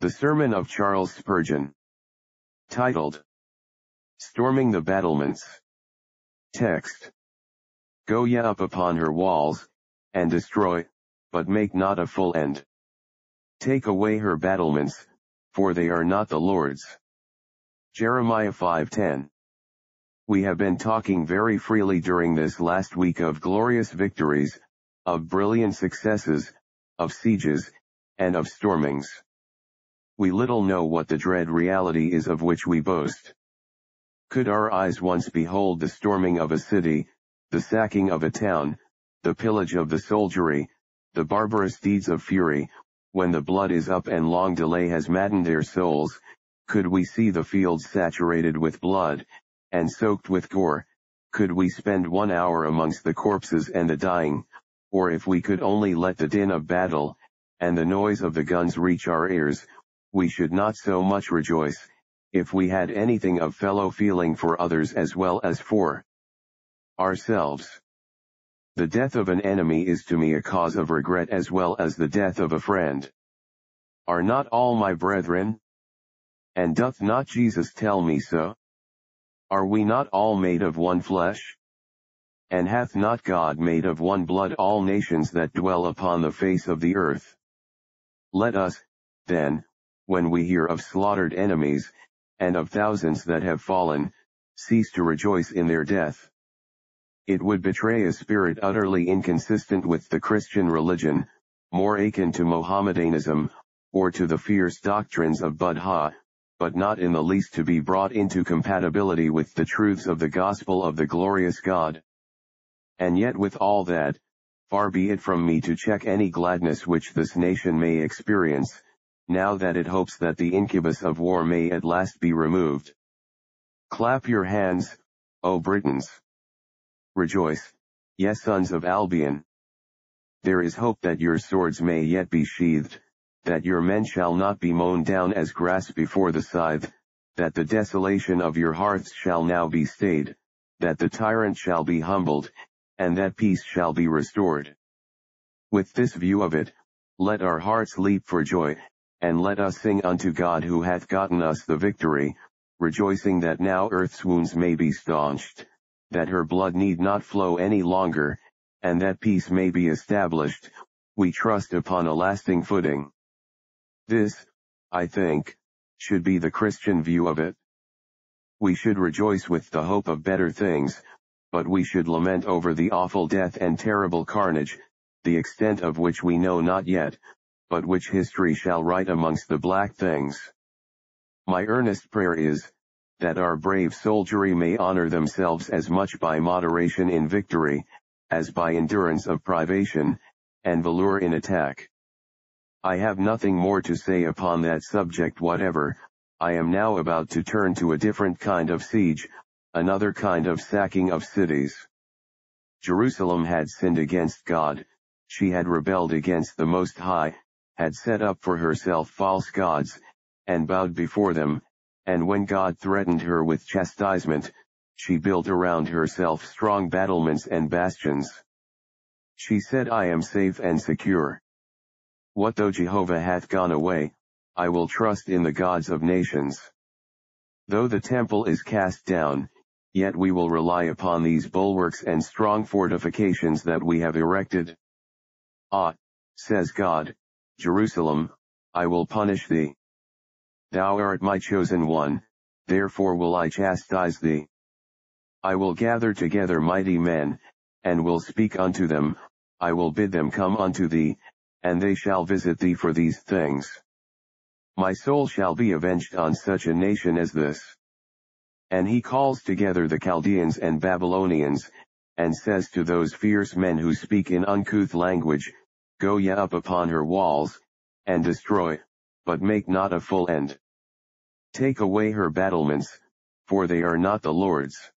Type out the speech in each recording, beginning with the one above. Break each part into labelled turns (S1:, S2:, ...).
S1: The Sermon of Charles Spurgeon. Titled. Storming the Battlements. Text. Go ye up upon her walls, and destroy, but make not a full end. Take away her battlements, for they are not the Lord's. Jeremiah 5:10. We have been talking very freely during this last week of glorious victories, of brilliant successes, of sieges, and of stormings we little know what the dread reality is of which we boast. Could our eyes once behold the storming of a city, the sacking of a town, the pillage of the soldiery, the barbarous deeds of fury, when the blood is up and long delay has maddened their souls, could we see the fields saturated with blood, and soaked with gore, could we spend one hour amongst the corpses and the dying, or if we could only let the din of battle, and the noise of the guns reach our ears, we should not so much rejoice, if we had anything of fellow feeling for others as well as for ourselves. The death of an enemy is to me a cause of regret as well as the death of a friend. Are not all my brethren? And doth not Jesus tell me so? Are we not all made of one flesh? And hath not God made of one blood all nations that dwell upon the face of the earth? Let us, then, when we hear of slaughtered enemies, and of thousands that have fallen, cease to rejoice in their death. It would betray a spirit utterly inconsistent with the Christian religion, more akin to Mohammedanism, or to the fierce doctrines of Buddha, but not in the least to be brought into compatibility with the truths of the gospel of the glorious God. And yet with all that, far be it from me to check any gladness which this nation may experience, now that it hopes that the incubus of war may at last be removed. Clap your hands, O Britons. Rejoice, yes sons of Albion. There is hope that your swords may yet be sheathed, that your men shall not be mown down as grass before the scythe, that the desolation of your hearths shall now be stayed, that the tyrant shall be humbled, and that peace shall be restored. With this view of it, let our hearts leap for joy, and let us sing unto God who hath gotten us the victory, rejoicing that now earth's wounds may be staunched, that her blood need not flow any longer, and that peace may be established, we trust upon a lasting footing. This, I think, should be the Christian view of it. We should rejoice with the hope of better things, but we should lament over the awful death and terrible carnage, the extent of which we know not yet, but which history shall write amongst the black things. My earnest prayer is, that our brave soldiery may honor themselves as much by moderation in victory, as by endurance of privation, and valor in attack. I have nothing more to say upon that subject whatever, I am now about to turn to a different kind of siege, another kind of sacking of cities. Jerusalem had sinned against God, she had rebelled against the Most High, had set up for herself false gods, and bowed before them, and when God threatened her with chastisement, she built around herself strong battlements and bastions. She said I am safe and secure. What though Jehovah hath gone away, I will trust in the gods of nations. Though the temple is cast down, yet we will rely upon these bulwarks and strong fortifications that we have erected. Ah, says God, Jerusalem, I will punish thee. Thou art my chosen one, therefore will I chastise thee. I will gather together mighty men, and will speak unto them, I will bid them come unto thee, and they shall visit thee for these things. My soul shall be avenged on such a nation as this. And he calls together the Chaldeans and Babylonians, and says to those fierce men who speak in uncouth language, Go ye up upon her walls, and destroy, but make not a full end. Take away her battlements, for they are not the Lord's.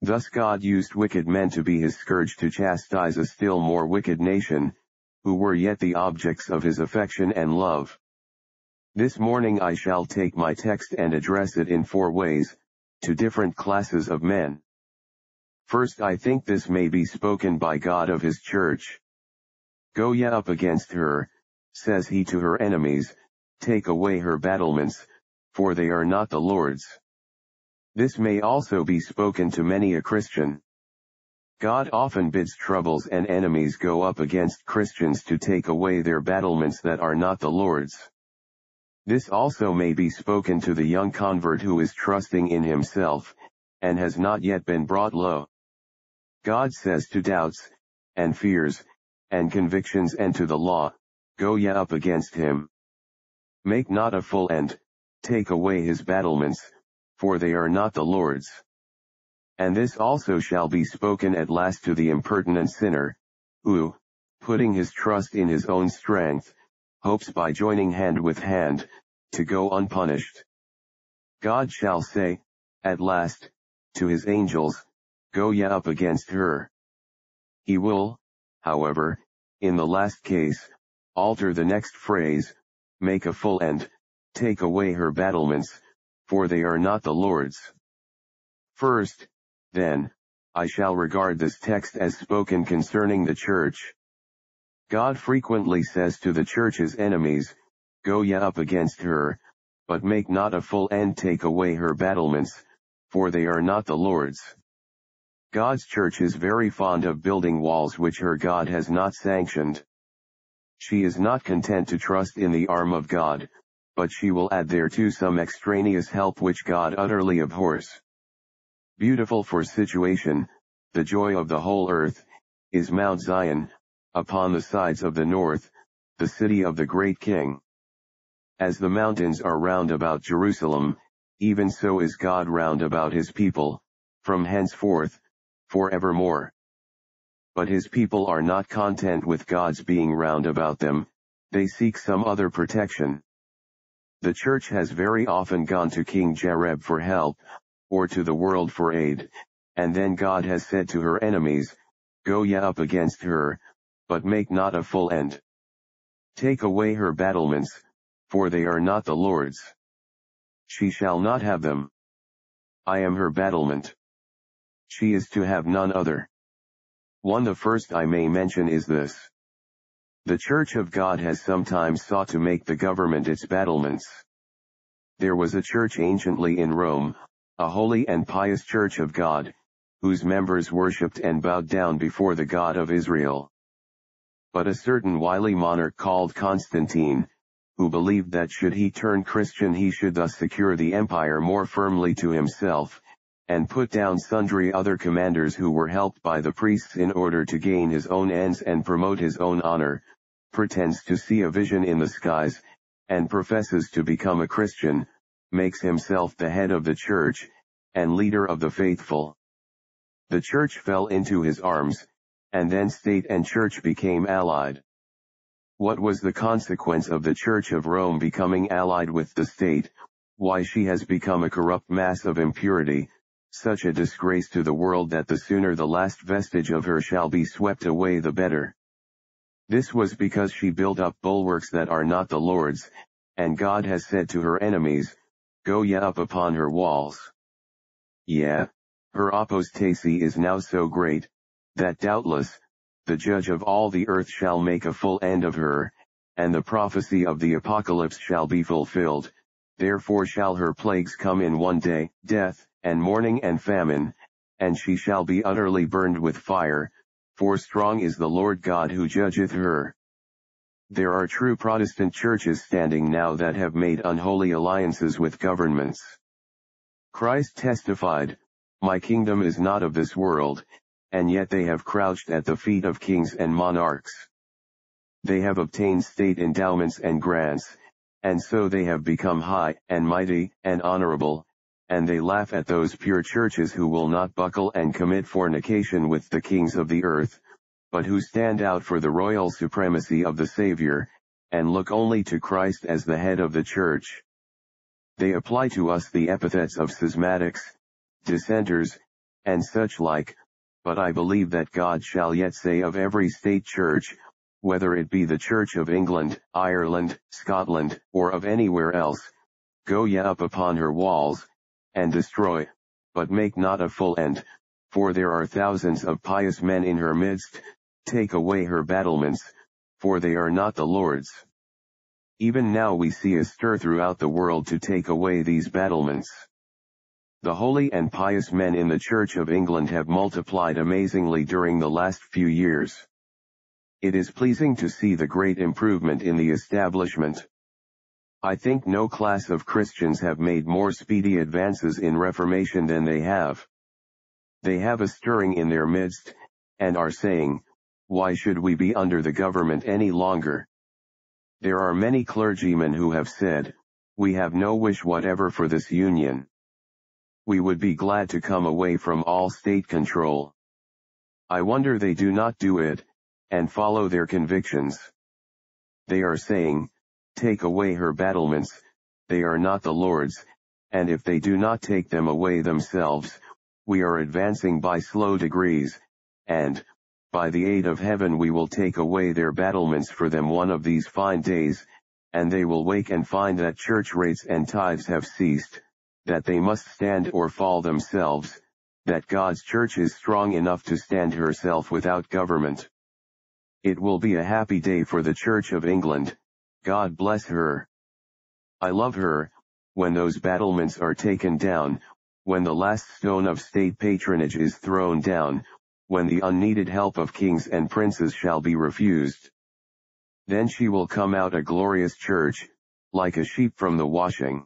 S1: Thus God used wicked men to be his scourge to chastise a still more wicked nation, who were yet the objects of his affection and love. This morning I shall take my text and address it in four ways, to different classes of men. First I think this may be spoken by God of his church. Go ye up against her, says he to her enemies, take away her battlements, for they are not the Lord's. This may also be spoken to many a Christian. God often bids troubles and enemies go up against Christians to take away their battlements that are not the Lord's. This also may be spoken to the young convert who is trusting in himself, and has not yet been brought low. God says to doubts, and fears, and convictions and to the law, go ye up against him. Make not a full end, take away his battlements, for they are not the Lord's. And this also shall be spoken at last to the impertinent sinner, who, putting his trust in his own strength, hopes by joining hand with hand, to go unpunished. God shall say, at last, to his angels, go ye up against her. He will, however, in the last case, alter the next phrase, make a full end, take away her battlements, for they are not the Lord's. First, then, I shall regard this text as spoken concerning the church. God frequently says to the church's enemies, Go ye up against her, but make not a full end take away her battlements, for they are not the Lord's. God's church is very fond of building walls which her God has not sanctioned. She is not content to trust in the arm of God, but she will add thereto some extraneous help which God utterly abhors. Beautiful for situation, the joy of the whole earth, is Mount Zion, upon the sides of the north, the city of the great king. As the mountains are round about Jerusalem, even so is God round about his people, from henceforth, for evermore. But his people are not content with God's being round about them, they seek some other protection. The church has very often gone to King Jareb for help, or to the world for aid, and then God has said to her enemies, Go ye up against her, but make not a full end. Take away her battlements, for they are not the Lord's. She shall not have them. I am her battlement. She is to have none other. One the first I may mention is this. The Church of God has sometimes sought to make the government its battlements. There was a church anciently in Rome, a holy and pious church of God, whose members worshipped and bowed down before the God of Israel. But a certain wily monarch called Constantine, who believed that should he turn Christian he should thus secure the empire more firmly to himself, and put down sundry other commanders who were helped by the priests in order to gain his own ends and promote his own honor, pretends to see a vision in the skies, and professes to become a Christian, makes himself the head of the church, and leader of the faithful. The church fell into his arms, and then state and church became allied. What was the consequence of the Church of Rome becoming allied with the state, why she has become a corrupt mass of impurity, such a disgrace to the world that the sooner the last vestige of her shall be swept away the better. This was because she built up bulwarks that are not the Lord's, and God has said to her enemies, Go ye up upon her walls. Yeah, her apostasy is now so great, that doubtless, the judge of all the earth shall make a full end of her, and the prophecy of the apocalypse shall be fulfilled, therefore shall her plagues come in one day, death, and mourning and famine, and she shall be utterly burned with fire, for strong is the Lord God who judgeth her. There are true Protestant churches standing now that have made unholy alliances with governments. Christ testified, My kingdom is not of this world, and yet they have crouched at the feet of kings and monarchs. They have obtained state endowments and grants, and so they have become high, and mighty, and honorable, and they laugh at those pure churches who will not buckle and commit fornication with the kings of the earth, but who stand out for the royal supremacy of the Savior, and look only to Christ as the head of the church. They apply to us the epithets of schismatics, dissenters, and such like, but I believe that God shall yet say of every state church, whether it be the Church of England, Ireland, Scotland, or of anywhere else, go ye up upon her walls, and destroy, but make not a full end, for there are thousands of pious men in her midst, take away her battlements, for they are not the Lord's. Even now we see a stir throughout the world to take away these battlements. The holy and pious men in the Church of England have multiplied amazingly during the last few years. It is pleasing to see the great improvement in the establishment. I think no class of Christians have made more speedy advances in Reformation than they have. They have a stirring in their midst, and are saying, why should we be under the government any longer? There are many clergymen who have said, we have no wish whatever for this union we would be glad to come away from all state control. I wonder they do not do it, and follow their convictions. They are saying, take away her battlements, they are not the Lord's, and if they do not take them away themselves, we are advancing by slow degrees, and, by the aid of heaven we will take away their battlements for them one of these fine days, and they will wake and find that church rates and tithes have ceased, that they must stand or fall themselves, that God's church is strong enough to stand herself without government. It will be a happy day for the Church of England, God bless her. I love her, when those battlements are taken down, when the last stone of state patronage is thrown down, when the unneeded help of kings and princes shall be refused. Then she will come out a glorious church, like a sheep from the washing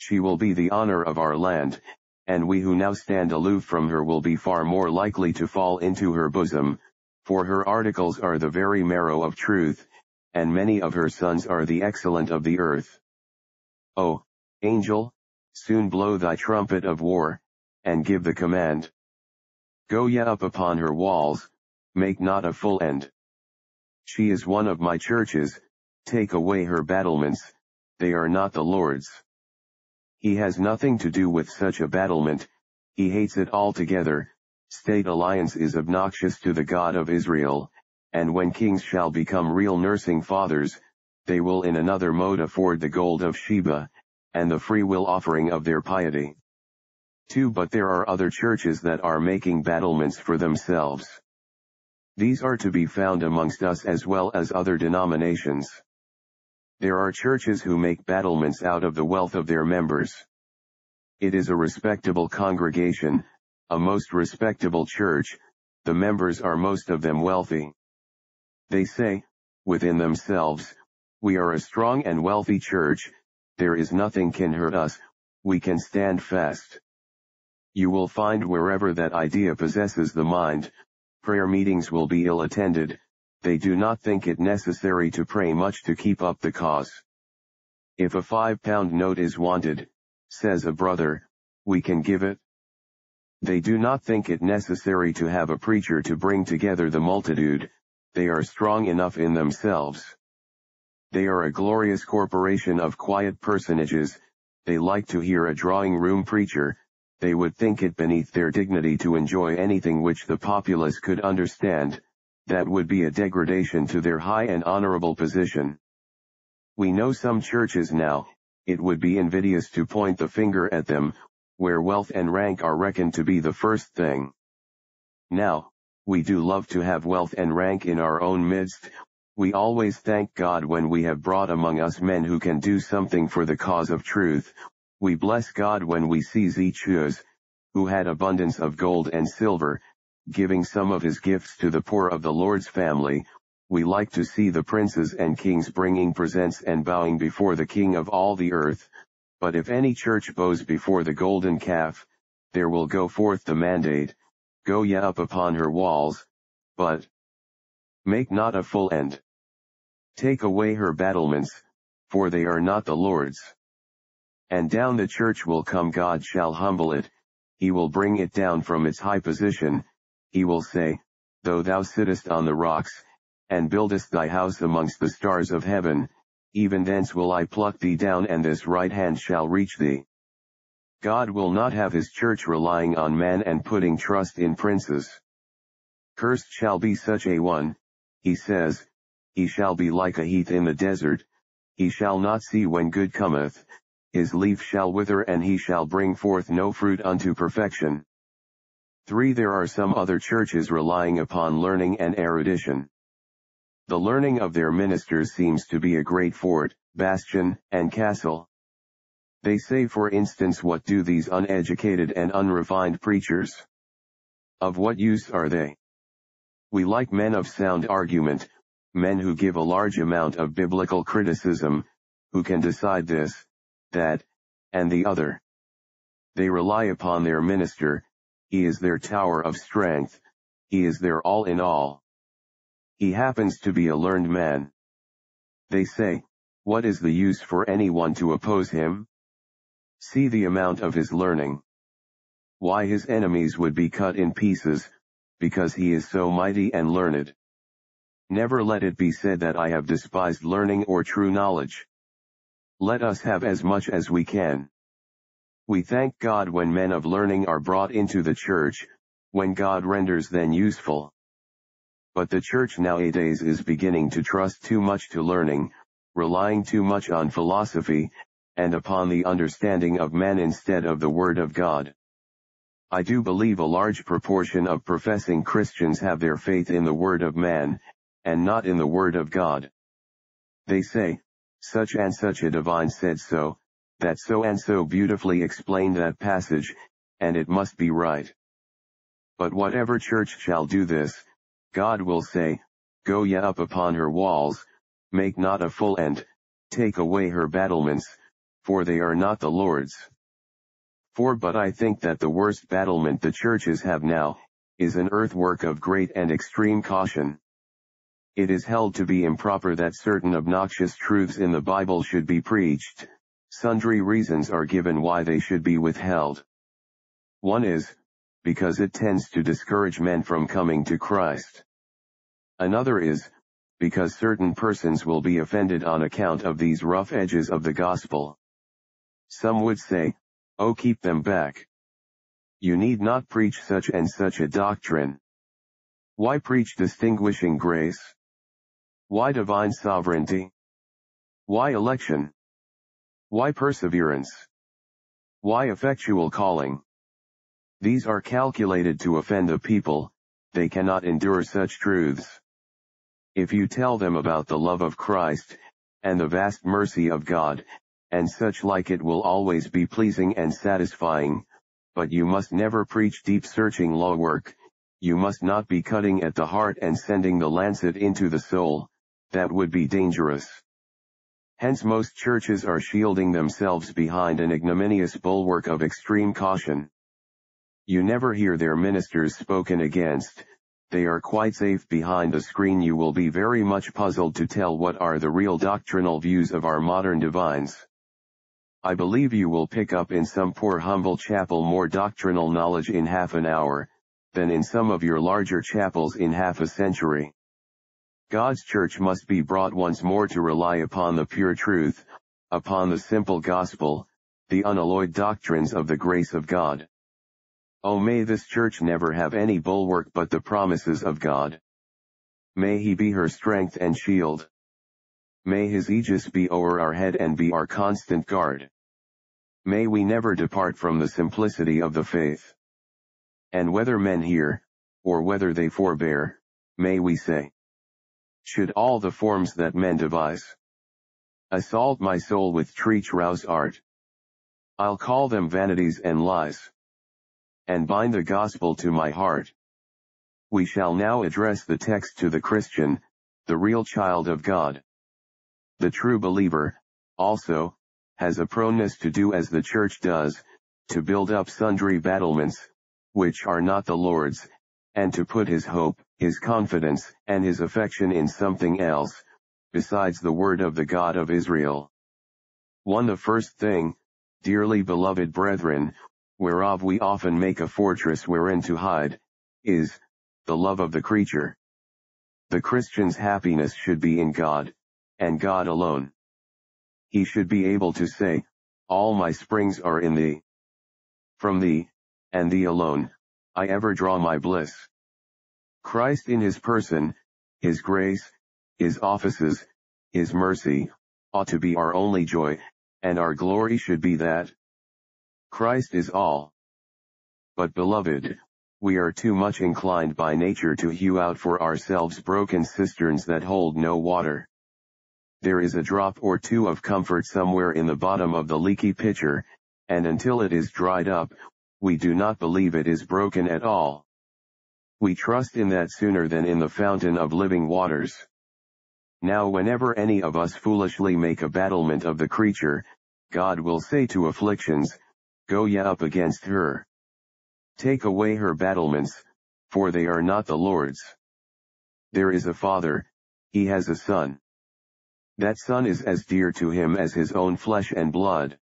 S1: she will be the honor of our land, and we who now stand aloof from her will be far more likely to fall into her bosom, for her articles are the very marrow of truth, and many of her sons are the excellent of the earth. O, angel, soon blow thy trumpet of war, and give the command. Go ye up upon her walls, make not a full end. She is one of my churches, take away her battlements, they are not the Lord's. He has nothing to do with such a battlement, he hates it altogether, state alliance is obnoxious to the God of Israel, and when kings shall become real nursing fathers, they will in another mode afford the gold of Sheba, and the free will offering of their piety. 2. But there are other churches that are making battlements for themselves. These are to be found amongst us as well as other denominations. There are churches who make battlements out of the wealth of their members. It is a respectable congregation, a most respectable church, the members are most of them wealthy. They say, within themselves, we are a strong and wealthy church, there is nothing can hurt us, we can stand fast. You will find wherever that idea possesses the mind, prayer meetings will be ill attended, they do not think it necessary to pray much to keep up the cause. If a five pound note is wanted, says a brother, we can give it. They do not think it necessary to have a preacher to bring together the multitude, they are strong enough in themselves. They are a glorious corporation of quiet personages, they like to hear a drawing room preacher, they would think it beneath their dignity to enjoy anything which the populace could understand, that would be a degradation to their high and honorable position. We know some churches now, it would be invidious to point the finger at them, where wealth and rank are reckoned to be the first thing. Now, we do love to have wealth and rank in our own midst, we always thank God when we have brought among us men who can do something for the cause of truth, we bless God when we see Zacchaeus, who had abundance of gold and silver, giving some of his gifts to the poor of the Lord's family, we like to see the princes and kings bringing presents and bowing before the King of all the earth, but if any church bows before the golden calf, there will go forth the mandate, go ye up upon her walls, but make not a full end. Take away her battlements, for they are not the Lord's. And down the church will come God shall humble it, he will bring it down from its high position, he will say, Though thou sittest on the rocks, and buildest thy house amongst the stars of heaven, even thence will I pluck thee down and this right hand shall reach thee. God will not have his church relying on man and putting trust in princes. Cursed shall be such a one, he says, he shall be like a heath in the desert, he shall not see when good cometh, his leaf shall wither and he shall bring forth no fruit unto perfection. 3. There are some other churches relying upon learning and erudition. The learning of their ministers seems to be a great fort, bastion, and castle. They say for instance what do these uneducated and unrefined preachers? Of what use are they? We like men of sound argument, men who give a large amount of biblical criticism, who can decide this, that, and the other. They rely upon their minister, he is their tower of strength, he is their all in all. He happens to be a learned man. They say, what is the use for anyone to oppose him? See the amount of his learning. Why his enemies would be cut in pieces, because he is so mighty and learned. Never let it be said that I have despised learning or true knowledge. Let us have as much as we can. We thank God when men of learning are brought into the church, when God renders them useful. But the church nowadays is beginning to trust too much to learning, relying too much on philosophy, and upon the understanding of man instead of the Word of God. I do believe a large proportion of professing Christians have their faith in the Word of man, and not in the Word of God. They say, such and such a divine said so, that so and so beautifully explained that passage, and it must be right. But whatever church shall do this, God will say, Go ye up upon her walls, make not a full end, take away her battlements, for they are not the Lord's. For but I think that the worst battlement the churches have now, is an earthwork of great and extreme caution. It is held to be improper that certain obnoxious truths in the Bible should be preached. Sundry reasons are given why they should be withheld. One is, because it tends to discourage men from coming to Christ. Another is, because certain persons will be offended on account of these rough edges of the gospel. Some would say, oh keep them back. You need not preach such and such a doctrine. Why preach distinguishing grace? Why divine sovereignty? Why election? Why perseverance? Why effectual calling? These are calculated to offend a people, they cannot endure such truths. If you tell them about the love of Christ, and the vast mercy of God, and such like it will always be pleasing and satisfying, but you must never preach deep searching law work, you must not be cutting at the heart and sending the lancet into the soul, that would be dangerous. Hence most churches are shielding themselves behind an ignominious bulwark of extreme caution. You never hear their ministers spoken against, they are quite safe behind the screen you will be very much puzzled to tell what are the real doctrinal views of our modern divines. I believe you will pick up in some poor humble chapel more doctrinal knowledge in half an hour, than in some of your larger chapels in half a century. God's church must be brought once more to rely upon the pure truth, upon the simple gospel, the unalloyed doctrines of the grace of God. Oh may this church never have any bulwark but the promises of God. May he be her strength and shield. May his aegis be o'er our head and be our constant guard. May we never depart from the simplicity of the faith. And whether men hear, or whether they forbear, may we say. Should all the forms that men devise assault my soul with treach rouse art. I'll call them vanities and lies and bind the gospel to my heart. We shall now address the text to the Christian, the real child of God. The true believer, also, has a proneness to do as the church does, to build up sundry battlements, which are not the Lord's, and to put his hope, his confidence, and his affection in something else, besides the word of the God of Israel. One the first thing, dearly beloved brethren, whereof we often make a fortress wherein to hide, is, the love of the creature. The Christian's happiness should be in God, and God alone. He should be able to say, all my springs are in thee. From thee, and thee alone, I ever draw my bliss. Christ in his person, his grace, his offices, his mercy, ought to be our only joy, and our glory should be that, Christ is all. But beloved, We are too much inclined by nature to hew out for ourselves broken cisterns that hold no water. There is a drop or two of comfort somewhere in the bottom of the leaky pitcher, and until it is dried up, we do not believe it is broken at all. We trust in that sooner than in the fountain of living waters. Now whenever any of us foolishly make a battlement of the creature, God will say to afflictions, Go ye up against her. Take away her battlements, for they are not the Lord's. There is a father, he has a son. That son is as dear to him as his own flesh and blood.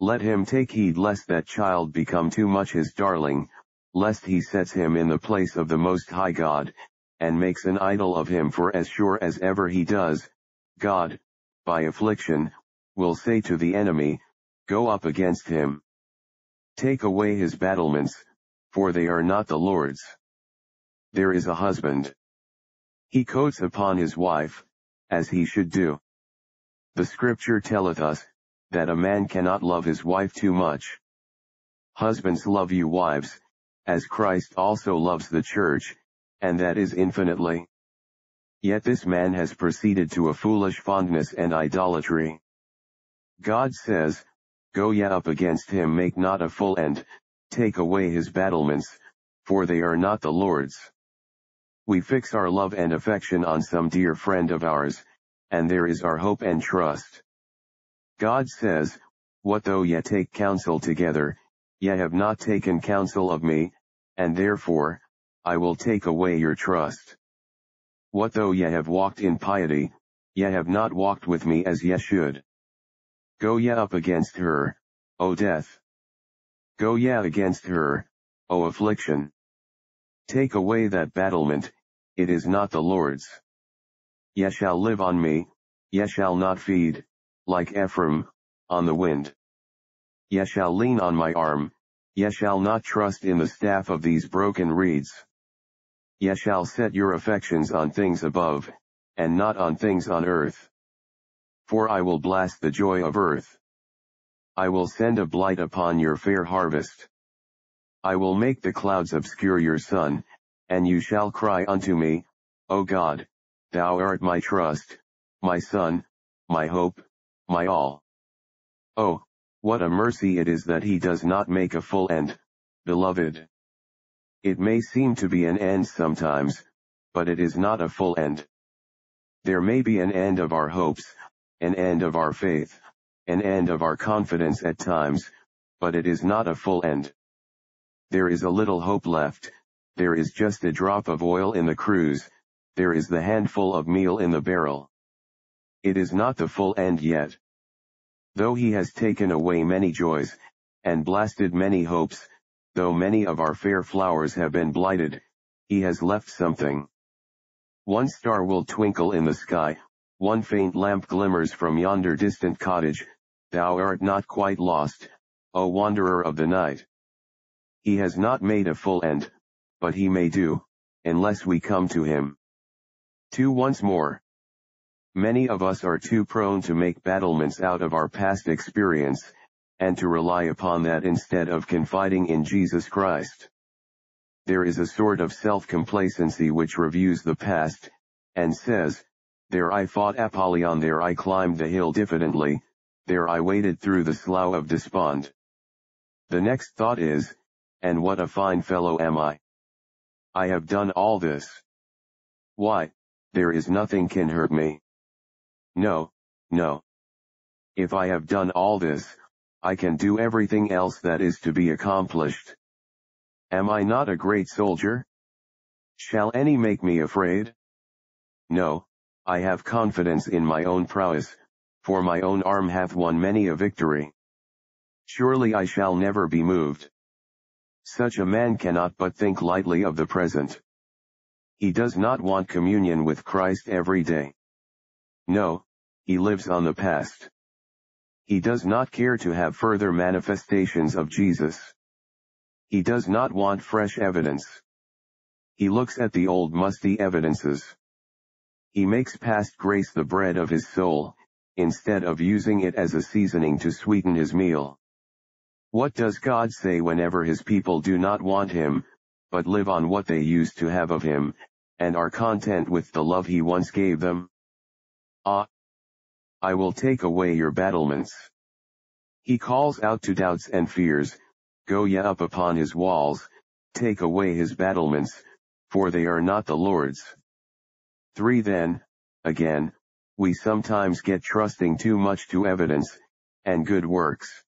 S1: Let him take heed lest that child become too much his darling, lest he sets him in the place of the Most High God, and makes an idol of him for as sure as ever he does, God, by affliction, will say to the enemy, Go up against him. Take away his battlements, for they are not the Lord's. There is a husband. He coats upon his wife, as he should do. The scripture telleth us, that a man cannot love his wife too much. Husbands love you wives, as Christ also loves the church, and that is infinitely. Yet this man has proceeded to a foolish fondness and idolatry. God says, Go ye up against him make not a full end, take away his battlements, for they are not the Lord's. We fix our love and affection on some dear friend of ours, and there is our hope and trust. God says, What though ye take counsel together, ye have not taken counsel of me, and therefore, I will take away your trust. What though ye have walked in piety, ye have not walked with me as ye should. Go ye up against her, O death. Go ye against her, O affliction. Take away that battlement, it is not the Lord's. Ye shall live on me, ye shall not feed, like Ephraim, on the wind. Ye shall lean on my arm, Ye shall not trust in the staff of these broken reeds. Ye shall set your affections on things above, and not on things on earth. For I will blast the joy of earth. I will send a blight upon your fair harvest. I will make the clouds obscure your sun, and you shall cry unto me, O God, thou art my trust, my sun, my hope, my all. Oh, what a mercy it is that he does not make a full end, beloved. It may seem to be an end sometimes, but it is not a full end. There may be an end of our hopes, an end of our faith, an end of our confidence at times, but it is not a full end. There is a little hope left, there is just a drop of oil in the cruse, there is the handful of meal in the barrel. It is not the full end yet. Though he has taken away many joys, and blasted many hopes, though many of our fair flowers have been blighted, he has left something. One star will twinkle in the sky, one faint lamp glimmers from yonder distant cottage, thou art not quite lost, O wanderer of the night. He has not made a full end, but he may do, unless we come to him. Two once more. Many of us are too prone to make battlements out of our past experience, and to rely upon that instead of confiding in Jesus Christ. There is a sort of self-complacency which reviews the past, and says, there I fought Apollyon there I climbed the hill Difficulty, there I waded through the slough of despond. The next thought is, and what a fine fellow am I. I have done all this. Why, there is nothing can hurt me. No, no. If I have done all this, I can do everything else that is to be accomplished. Am I not a great soldier? Shall any make me afraid? No, I have confidence in my own prowess, for my own arm hath won many a victory. Surely I shall never be moved. Such a man cannot but think lightly of the present. He does not want communion with Christ every day. No, he lives on the past. He does not care to have further manifestations of Jesus. He does not want fresh evidence. He looks at the old musty evidences. He makes past grace the bread of his soul, instead of using it as a seasoning to sweeten his meal. What does God say whenever his people do not want him, but live on what they used to have of him, and are content with the love he once gave them? Ah! I will take away your battlements. He calls out to doubts and fears, Go ye up upon his walls, take away his battlements, for they are not the Lord's. 3 Then, again, we sometimes get trusting too much to evidence, and good works.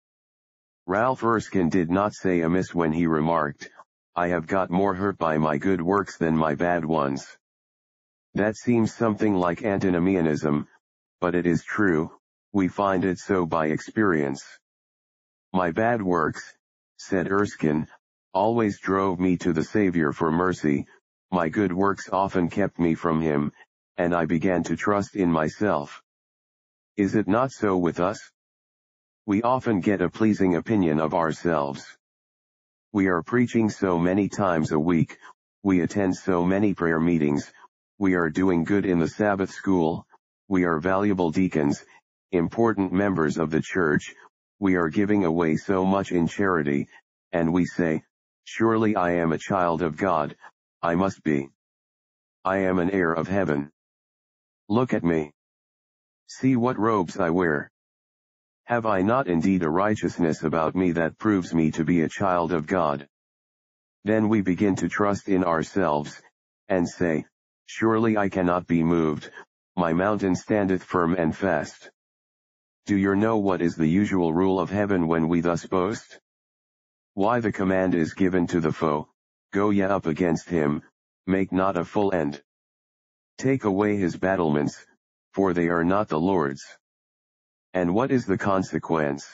S1: Ralph Erskine did not say amiss when he remarked, I have got more hurt by my good works than my bad ones. That seems something like antinomianism, but it is true, we find it so by experience. My bad works, said Erskine, always drove me to the Savior for mercy, my good works often kept me from him, and I began to trust in myself. Is it not so with us? We often get a pleasing opinion of ourselves. We are preaching so many times a week, we attend so many prayer meetings, we are doing good in the Sabbath school, we are valuable deacons, important members of the church, we are giving away so much in charity, and we say, surely I am a child of God, I must be. I am an heir of heaven. Look at me. See what robes I wear. Have I not indeed a righteousness about me that proves me to be a child of God? Then we begin to trust in ourselves, and say, Surely I cannot be moved, my mountain standeth firm and fast. Do you know what is the usual rule of heaven when we thus boast? Why the command is given to the foe, go ye up against him, make not a full end. Take away his battlements, for they are not the Lord's. And what is the consequence?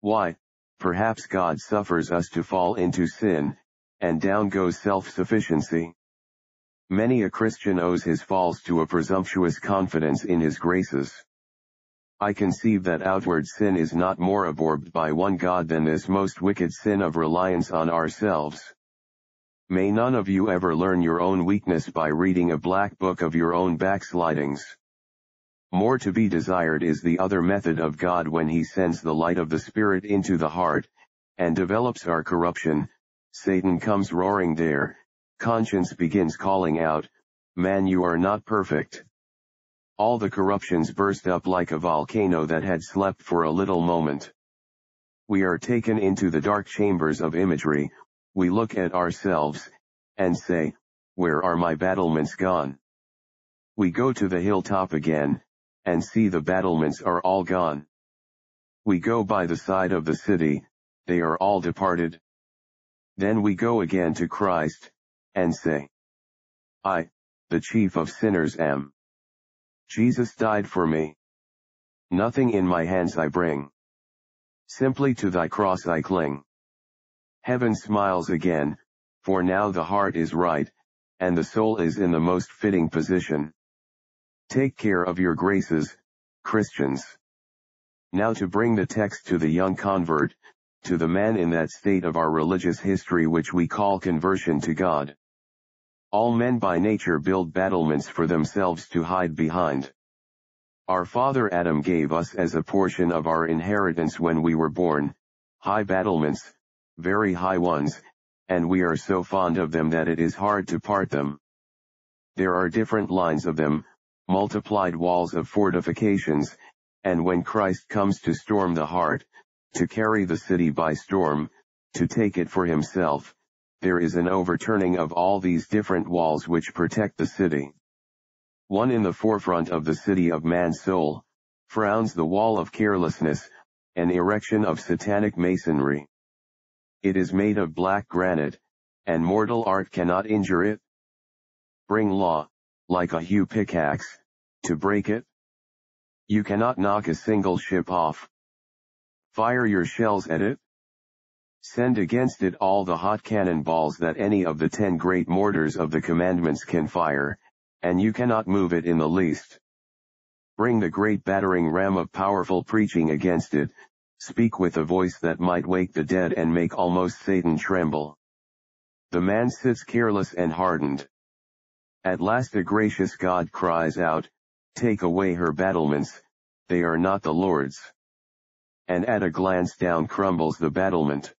S1: Why, perhaps God suffers us to fall into sin, and down goes self-sufficiency. Many a Christian owes his falls to a presumptuous confidence in his graces. I conceive that outward sin is not more abhorred by one God than this most wicked sin of reliance on ourselves. May none of you ever learn your own weakness by reading a black book of your own backslidings. More to be desired is the other method of God when he sends the light of the Spirit into the heart, and develops our corruption, Satan comes roaring there, conscience begins calling out, man you are not perfect. All the corruptions burst up like a volcano that had slept for a little moment. We are taken into the dark chambers of imagery, we look at ourselves, and say, where are my battlements gone? We go to the hilltop again, and see the battlements are all gone. We go by the side of the city, they are all departed. Then we go again to Christ, and say, I, the chief of sinners am. Jesus died for me. Nothing in my hands I bring. Simply to thy cross I cling. Heaven smiles again, for now the heart is right, and the soul is in the most fitting position. Take care of your graces, Christians. Now to bring the text to the young convert, to the man in that state of our religious history which we call conversion to God. All men by nature build battlements for themselves to hide behind. Our father Adam gave us as a portion of our inheritance when we were born, high battlements, very high ones, and we are so fond of them that it is hard to part them. There are different lines of them, multiplied walls of fortifications, and when Christ comes to storm the heart, to carry the city by storm, to take it for himself, there is an overturning of all these different walls which protect the city. One in the forefront of the city of man's soul, frowns the wall of carelessness, an erection of satanic masonry. It is made of black granite, and mortal art cannot injure it. Bring law, like a hew pickaxe, to break it. You cannot knock a single ship off. Fire your shells at it. Send against it all the hot cannon balls that any of the ten great mortars of the commandments can fire, and you cannot move it in the least. Bring the great battering ram of powerful preaching against it, speak with a voice that might wake the dead and make almost Satan tremble. The man sits careless and hardened. At last a gracious God cries out, Take away her battlements, they are not the Lord's. And at a glance down crumbles the battlement.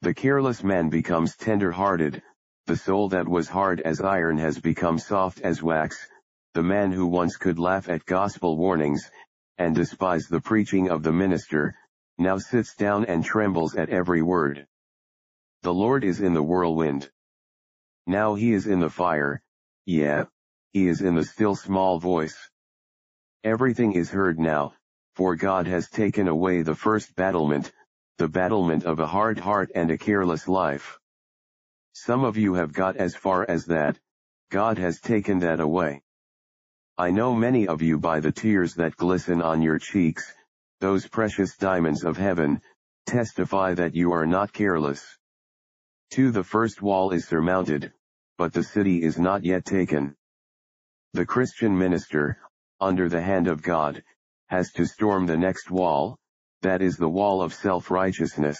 S1: The careless man becomes tender-hearted, the soul that was hard as iron has become soft as wax, the man who once could laugh at gospel warnings, and despise the preaching of the minister, now sits down and trembles at every word. The Lord is in the whirlwind. Now he is in the fire, yeah, he is in the still small voice. Everything is heard now, for God has taken away the first battlement, the battlement of a hard heart and a careless life. Some of you have got as far as that, God has taken that away. I know many of you by the tears that glisten on your cheeks, those precious diamonds of heaven, testify that you are not careless. 2. The first wall is surmounted, but the city is not yet taken. The Christian minister, under the hand of God, has to storm the next wall, that is the wall of self-righteousness.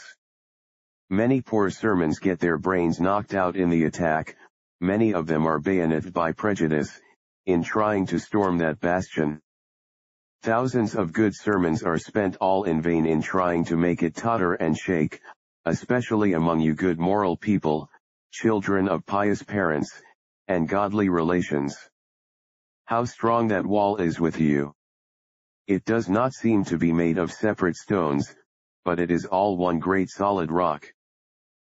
S1: Many poor sermons get their brains knocked out in the attack, many of them are bayoneted by prejudice, in trying to storm that bastion. Thousands of good sermons are spent all in vain in trying to make it totter and shake, especially among you good moral people, children of pious parents, and godly relations. How strong that wall is with you. It does not seem to be made of separate stones, but it is all one great solid rock.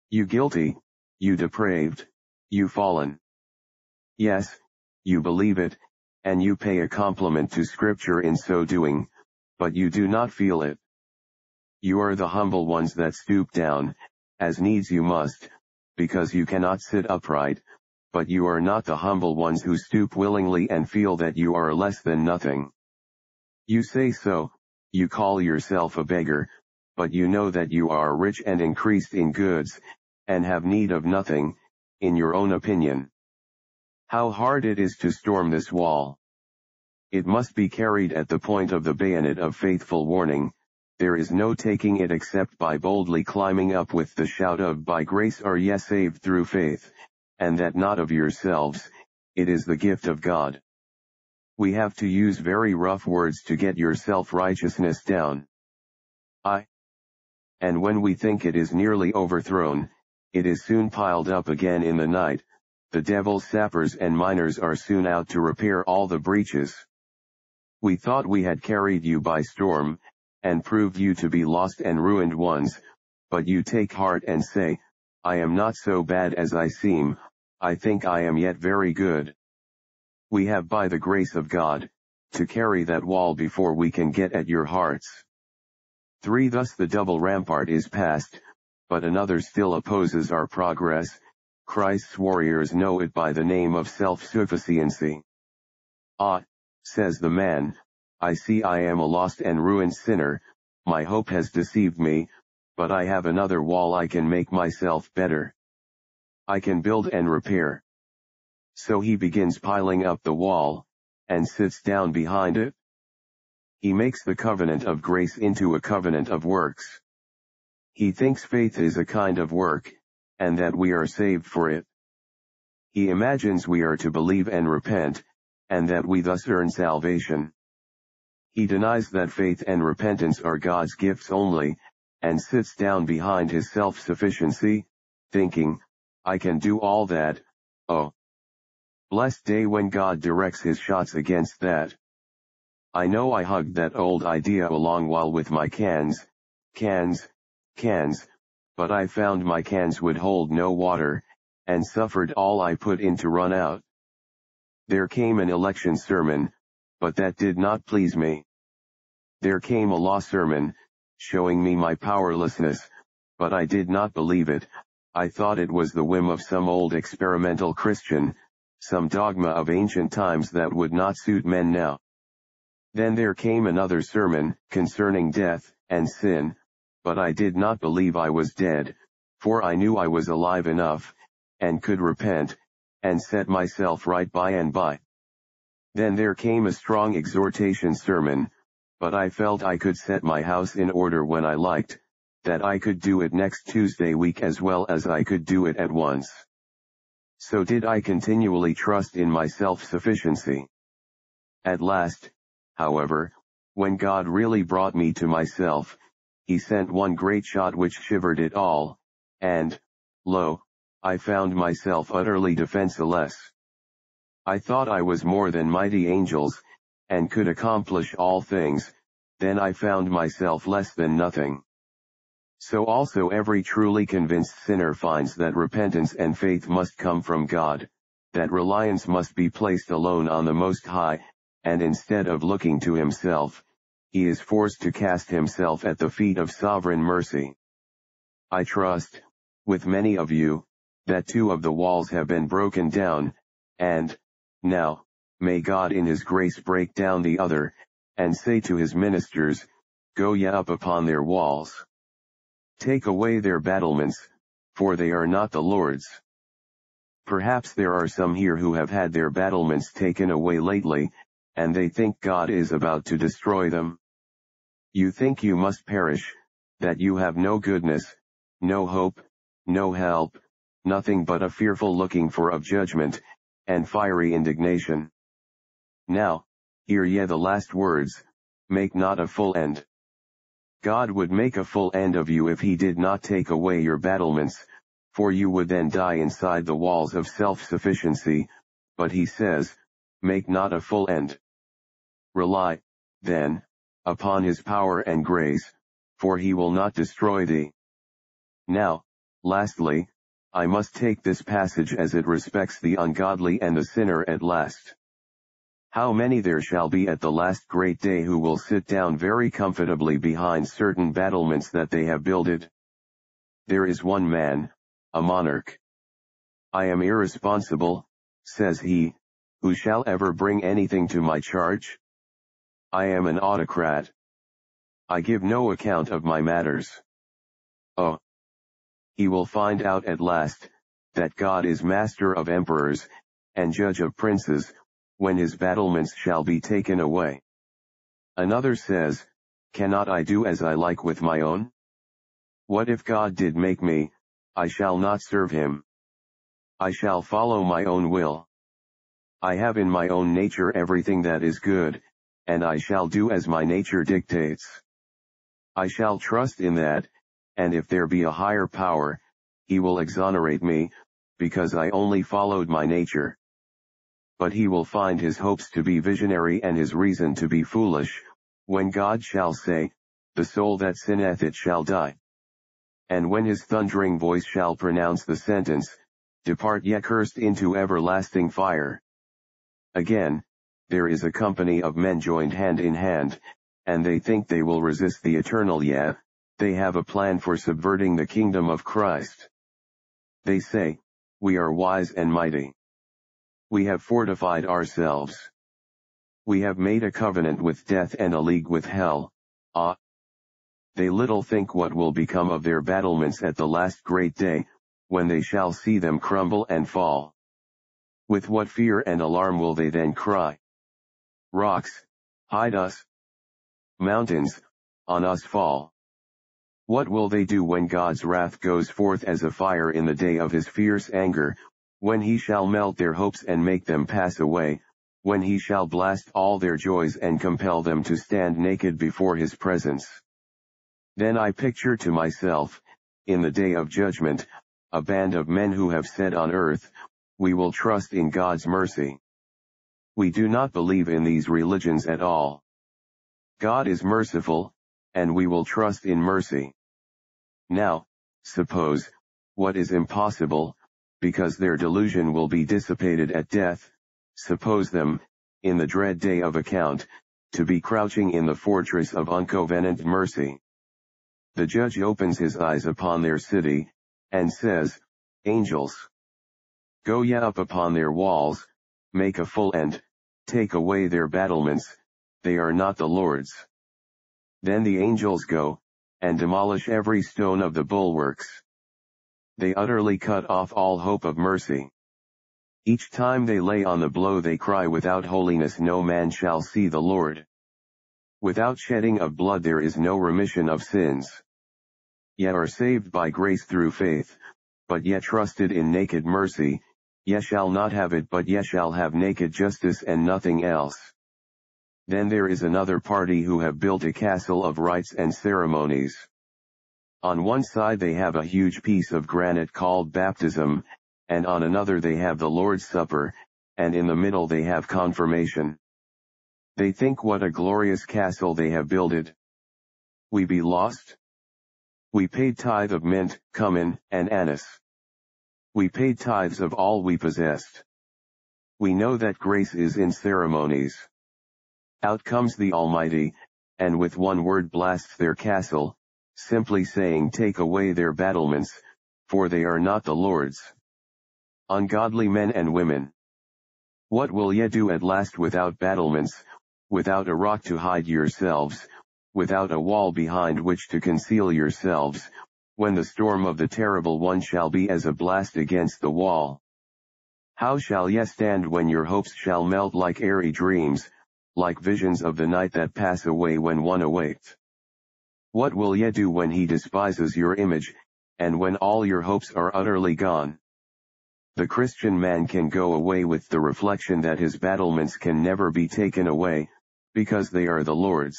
S1: You guilty, you depraved, you fallen. Yes, you believe it, and you pay a compliment to scripture in so doing, but you do not feel it. You are the humble ones that stoop down, as needs you must, because you cannot sit upright, but you are not the humble ones who stoop willingly and feel that you are less than nothing. You say so, you call yourself a beggar, but you know that you are rich and increased in goods, and have need of nothing, in your own opinion. How hard it is to storm this wall. It must be carried at the point of the bayonet of faithful warning, there is no taking it except by boldly climbing up with the shout of by grace are ye saved through faith, and that not of yourselves, it is the gift of God. We have to use very rough words to get your self-righteousness down. I. And when we think it is nearly overthrown, it is soon piled up again in the night, the devil's sappers and miners are soon out to repair all the breaches. We thought we had carried you by storm, and proved you to be lost and ruined ones, but you take heart and say, I am not so bad as I seem, I think I am yet very good. We have by the grace of God, to carry that wall before we can get at your hearts. 3. Thus the double rampart is passed, but another still opposes our progress, Christ's warriors know it by the name of self-sufficiency. Ah, says the man, I see I am a lost and ruined sinner, my hope has deceived me, but I have another wall I can make myself better. I can build and repair. So he begins piling up the wall, and sits down behind it. He makes the covenant of grace into a covenant of works. He thinks faith is a kind of work, and that we are saved for it. He imagines we are to believe and repent, and that we thus earn salvation. He denies that faith and repentance are God's gifts only, and sits down behind his self-sufficiency, thinking, I can do all that, oh, Blessed day when God directs his shots against that. I know I hugged that old idea a long while with my cans, cans, cans, but I found my cans would hold no water, and suffered all I put in to run out. There came an election sermon, but that did not please me. There came a law sermon, showing me my powerlessness, but I did not believe it, I thought it was the whim of some old experimental Christian, some dogma of ancient times that would not suit men now. Then there came another sermon, concerning death, and sin, but I did not believe I was dead, for I knew I was alive enough, and could repent, and set myself right by and by. Then there came a strong exhortation sermon, but I felt I could set my house in order when I liked, that I could do it next Tuesday week as well as I could do it at once. So did I continually trust in my self-sufficiency. At last, however, when God really brought me to myself, he sent one great shot which shivered it all, and, lo, I found myself utterly defenseless. I thought I was more than mighty angels, and could accomplish all things, then I found myself less than nothing. So also every truly convinced sinner finds that repentance and faith must come from God, that reliance must be placed alone on the Most High, and instead of looking to himself, he is forced to cast himself at the feet of sovereign mercy. I trust, with many of you, that two of the walls have been broken down, and, now, may God in his grace break down the other, and say to his ministers, Go ye up upon their walls. Take away their battlements, for they are not the Lord's. Perhaps there are some here who have had their battlements taken away lately, and they think God is about to destroy them. You think you must perish, that you have no goodness, no hope, no help, nothing but a fearful looking for of judgment, and fiery indignation. Now, hear ye the last words, make not a full end. God would make a full end of you if he did not take away your battlements, for you would then die inside the walls of self-sufficiency, but he says, make not a full end. Rely, then, upon his power and grace, for he will not destroy thee. Now, lastly, I must take this passage as it respects the ungodly and the sinner at last. How many there shall be at the last great day who will sit down very comfortably behind certain battlements that they have builded? There is one man, a monarch. I am irresponsible, says he, who shall ever bring anything to my charge? I am an autocrat. I give no account of my matters. Oh! He will find out at last, that God is master of emperors, and judge of princes, when his battlements shall be taken away. Another says, Cannot I do as I like with my own? What if God did make me, I shall not serve him. I shall follow my own will. I have in my own nature everything that is good, and I shall do as my nature dictates. I shall trust in that, and if there be a higher power, he will exonerate me, because I only followed my nature but he will find his hopes to be visionary and his reason to be foolish, when God shall say, The soul that sinneth it shall die. And when his thundering voice shall pronounce the sentence, Depart ye cursed into everlasting fire. Again, there is a company of men joined hand in hand, and they think they will resist the eternal yet, they have a plan for subverting the kingdom of Christ. They say, we are wise and mighty. We have fortified ourselves. We have made a covenant with death and a league with hell, ah. They little think what will become of their battlements at the last great day, when they shall see them crumble and fall. With what fear and alarm will they then cry? Rocks, hide us. Mountains, on us fall. What will they do when God's wrath goes forth as a fire in the day of his fierce anger, when he shall melt their hopes and make them pass away, when he shall blast all their joys and compel them to stand naked before his presence. Then I picture to myself, in the day of judgment, a band of men who have said on earth, we will trust in God's mercy. We do not believe in these religions at all. God is merciful, and we will trust in mercy. Now, suppose, what is impossible, because their delusion will be dissipated at death, suppose them, in the dread day of account, to be crouching in the fortress of uncovenant mercy. The judge opens his eyes upon their city, and says, Angels, go ye up upon their walls, make a full end, take away their battlements, they are not the Lord's. Then the angels go, and demolish every stone of the bulwarks they utterly cut off all hope of mercy. Each time they lay on the blow they cry without holiness no man shall see the Lord. Without shedding of blood there is no remission of sins. Yet are saved by grace through faith, but yet trusted in naked mercy, ye shall not have it but ye shall have naked justice and nothing else. Then there is another party who have built a castle of rites and ceremonies. On one side they have a huge piece of granite called baptism, and on another they have the Lord's Supper, and in the middle they have confirmation. They think what a glorious castle they have builded. We be lost? We paid tithe of mint, cumin, and anise. We paid tithes of all we possessed. We know that grace is in ceremonies. Out comes the Almighty, and with one word blasts their castle, simply saying take away their battlements, for they are not the Lord's. Ungodly men and women. What will ye do at last without battlements, without a rock to hide yourselves, without a wall behind which to conceal yourselves, when the storm of the terrible one shall be as a blast against the wall? How shall ye stand when your hopes shall melt like airy dreams, like visions of the night that pass away when one awakes? What will ye do when he despises your image, and when all your hopes are utterly gone? The Christian man can go away with the reflection that his battlements can never be taken away, because they are the Lord's.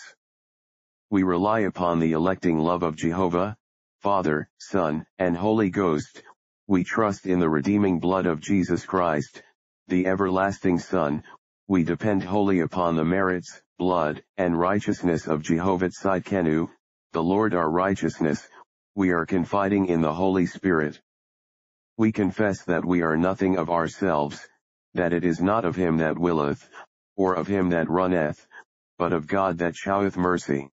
S1: We rely upon the electing love of Jehovah, Father, Son, and Holy Ghost, we trust in the redeeming blood of Jesus Christ, the everlasting Son, we depend wholly upon the merits, blood, and righteousness of Jehovah Tsidkenu, the Lord our righteousness, we are confiding in the Holy Spirit. We confess that we are nothing of ourselves, that it is not of him that willeth, or of him that runneth, but of God that showeth mercy.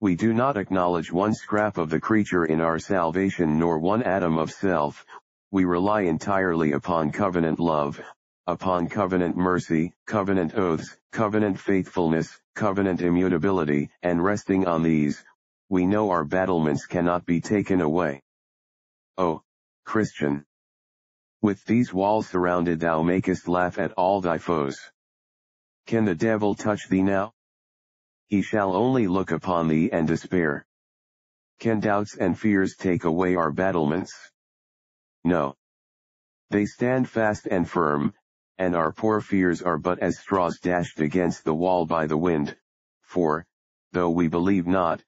S1: We do not acknowledge one scrap of the creature in our salvation nor one atom of self, we rely entirely upon covenant love, upon covenant mercy, covenant oaths, covenant faithfulness, covenant immutability, and resting on these, we know our battlements cannot be taken away. Oh, Christian. With these walls surrounded thou makest laugh at all thy foes. Can the devil touch thee now? He shall only look upon thee and despair. Can doubts and fears take away our battlements? No. They stand fast and firm, and our poor fears are but as straws dashed against the wall by the wind, for, though we believe not,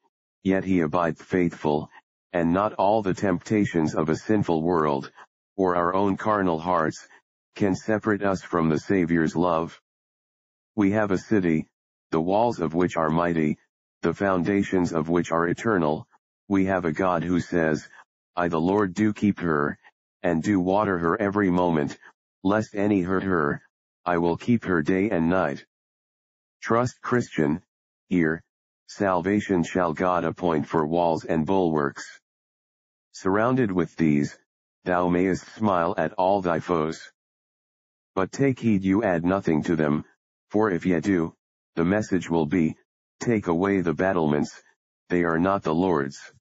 S1: yet he abideth faithful, and not all the temptations of a sinful world, or our own carnal hearts, can separate us from the Saviour's love. We have a city, the walls of which are mighty, the foundations of which are eternal, we have a God who says, I the Lord do keep her, and do water her every moment, lest any hurt her, I will keep her day and night. Trust Christian, here, salvation shall God appoint for walls and bulwarks. Surrounded with these, thou mayest smile at all thy foes. But take heed you add nothing to them, for if ye do, the message will be, take away the battlements, they are not the Lord's.